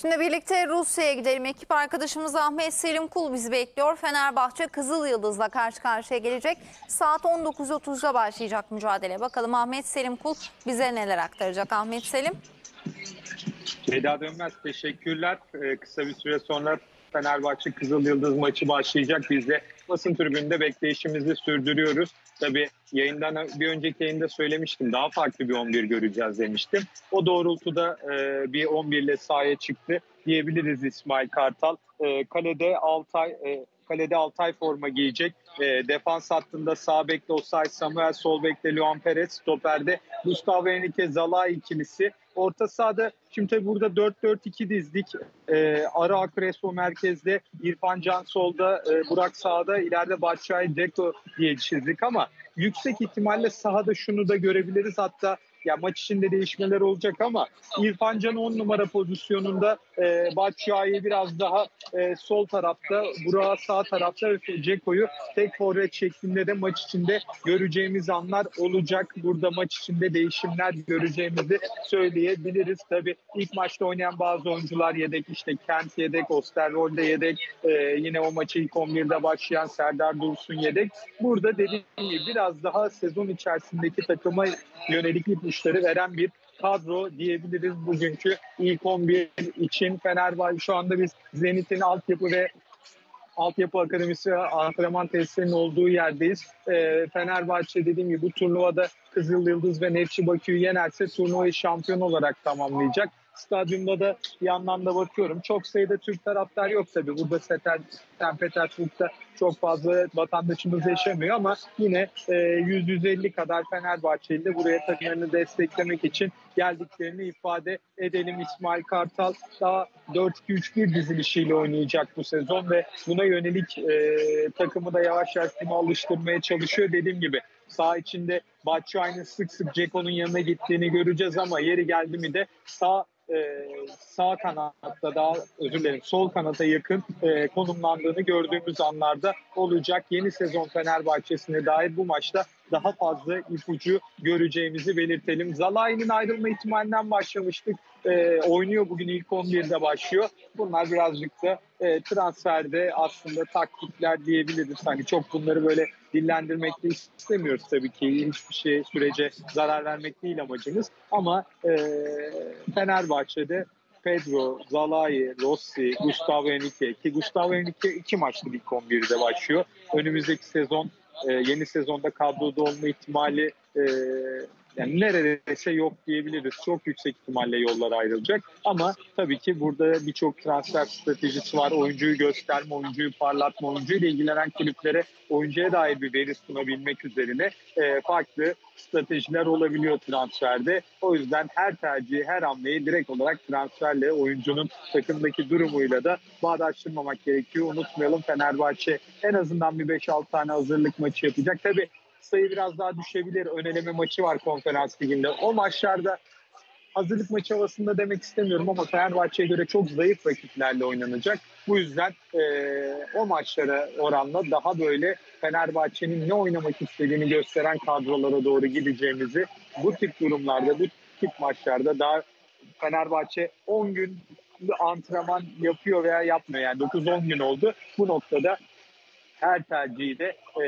Şimdi birlikte Rusya'ya gidelim. Ekip arkadaşımız Ahmet Selim Kul bizi bekliyor. Fenerbahçe Kızıl Yıldız'la karşı karşıya gelecek. Saat 19.30'da başlayacak mücadele. Bakalım Ahmet Selim Kul bize neler aktaracak. Ahmet Selim. Ceyda Dönmez teşekkürler. Ee, kısa bir süre sonra Fenerbahçe Kızıl Yıldız maçı başlayacak. Biz de basın tribünde bekleyişimizi sürdürüyoruz. Tabii yayından bir önceki yayında söylemiştim. Daha farklı bir 11 göreceğiz demiştim. O doğrultuda e, bir 11 ile sahaya çıktı diyebiliriz İsmail Kartal. E, kalede Altay e, kalede Altay forma giyecek. E, defans hattında sağ bekte Osay Samuel, sol bekte Luan Perez, stoperde Gustavo Henrique Zalai ikilisi. Orta sahada şimdi tabii burada 4-4-2 dizdik. E, Ara Akreso merkezde, İrfan Can solda, e, Burak sağda, ileride Batshuayi Dzeko diye çizdik ama yüksek ihtimalle sahada şunu da görebiliriz. Hatta ya maç içinde değişmeler olacak ama İrfan Can 10 numara pozisyonunda e, Batshuayi biraz daha e, sol tarafta, Burak'a sağ tarafta ve Ceko'yu tek forvet şeklinde de maç içinde göreceğimiz anlar olacak. Burada maç içinde değişimler göreceğimizi söyleyebiliriz. Tabii ilk maçta oynayan bazı oyuncular yedek işte Kent yedek, Osterwolde yedek, e, yine o maçı ilk 11'de başlayan Serdar Dursun yedek. Burada dediğim gibi biraz daha sezon içerisindeki takıma yönelik ipuçları veren bir kadro diyebiliriz bugünkü ilk 11 için. Fenerbahçe şu anda biz Zenit'in altyapı ve Altyapı Akademisi antrenman tesislerinin olduğu yerdeyiz. Ee, Fenerbahçe dediğim gibi bu turnuvada Kızıl Yıldız ve Nefçi Bakü'yü yenerse turnuvayı şampiyon olarak tamamlayacak. Stadyumda da bir yandan da bakıyorum. Çok sayıda Türk taraftar yok tabii. Burada Seter, St. Petersburg'da çok fazla vatandaşımız yaşamıyor ama yine e, 100-150 kadar Fenerbahçeli de buraya takımlarını desteklemek için geldiklerini ifade edelim. İsmail Kartal daha 4-2-3-1 dizilişiyle oynayacak bu sezon ve buna yönelik e, takımı da yavaş yavaş buna alıştırmaya çalışıyor. Dediğim gibi sağ içinde Batshuayi'nin sık sık Ceko'nun yanına gittiğini göreceğiz ama yeri geldi mi de sağ e, sağ kanatta daha özür dilerim sol kanata yakın e, konumlandığını gördüğümüz anlarda olacak. Yeni sezon Fenerbahçe'sine dair bu maçta daha fazla ipucu göreceğimizi belirtelim. Zalai'nin ayrılma ihtimalinden başlamıştık. E, oynuyor bugün ilk 11'de başlıyor. Bunlar birazcık da e, transferde aslında taktikler diyebiliriz. Hani çok bunları böyle dillendirmek de istemiyoruz tabii ki. Hiçbir şey sürece zarar vermek değil amacımız. Ama e, Fenerbahçe'de Pedro, Zalai, Rossi, Gustavo Henrique ki Gustavo Henrique iki maçlık ilk 11'de başlıyor. Önümüzdeki sezon e, yeni sezonda kadroda olma ihtimali e, yani neredeyse yok diyebiliriz. Çok yüksek ihtimalle yollar ayrılacak. Ama tabii ki burada birçok transfer stratejisi var. Oyuncuyu gösterme, oyuncuyu parlatma, oyuncuyla ilgilenen kulüplere oyuncuya dair bir veri sunabilmek üzerine e, farklı stratejiler olabiliyor transferde. O yüzden her tercihi, her hamleyi direkt olarak transferle oyuncunun takımdaki durumuyla da bağdaştırmamak gerekiyor. Unutmayalım Fenerbahçe en azından bir 5-6 tane hazırlık maçı yapacak. Tabii sayı biraz daha düşebilir. Öneleme maçı var konferans liginde. O maçlarda hazırlık maçı havasında demek istemiyorum ama Fenerbahçe'ye göre çok zayıf rakiplerle oynanacak. Bu yüzden e, o maçlara oranla daha böyle Fenerbahçe'nin ne oynamak istediğini gösteren kadrolara doğru gideceğimizi bu tip durumlarda, bu tip maçlarda daha Fenerbahçe 10 gün antrenman yapıyor veya yapmıyor. Yani 9-10 gün oldu. Bu noktada her tercihi de e,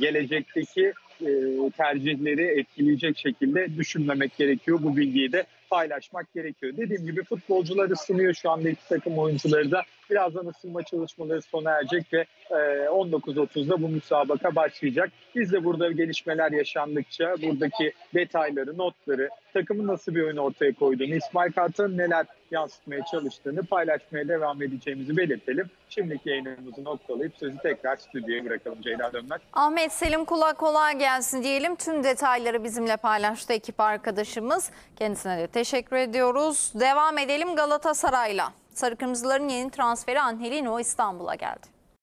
gelecekteki e, tercihleri etkileyecek şekilde düşünmemek gerekiyor. Bu bilgiyi de paylaşmak gerekiyor. Dediğim gibi futbolcular ısınıyor şu anda iki takım oyuncuları da. Birazdan ısınma çalışmaları sona erecek ve e, 19.30'da bu müsabaka başlayacak. Biz de burada gelişmeler yaşandıkça buradaki detayları, notları, takımın nasıl bir oyun ortaya koyduğunu, İsmail Kartal'ın neler yansıtmaya çalıştığını paylaşmaya devam edeceğimizi belirtelim. Şimdiki yayınımızı noktalayıp sözü tekrar stüdyoya bırakalım Ceyda Dönmez. Ahmet Selim Kul'a kolay gelsin diyelim. Tüm detayları bizimle paylaştı ekip arkadaşımız. Kendisine de teşekkür ediyoruz. Devam edelim Galatasaray'la. Sarı Kırmızıların yeni transferi Angelino İstanbul'a geldi.